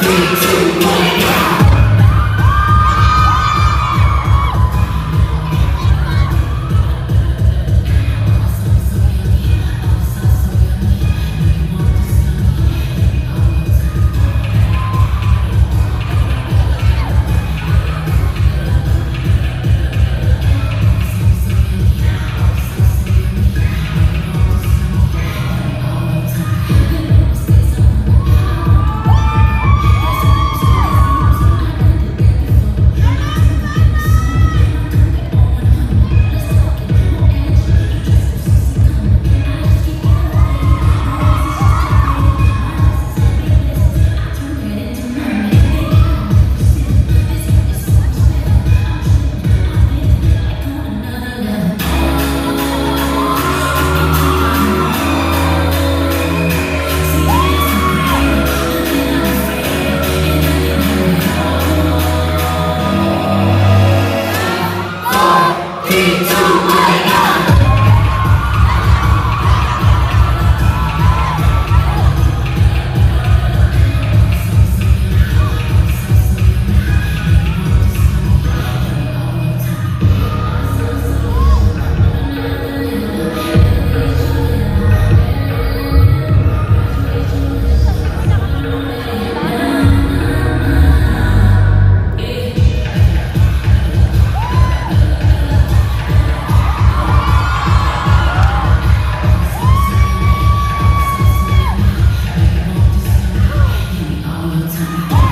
Three, two, one, Oh!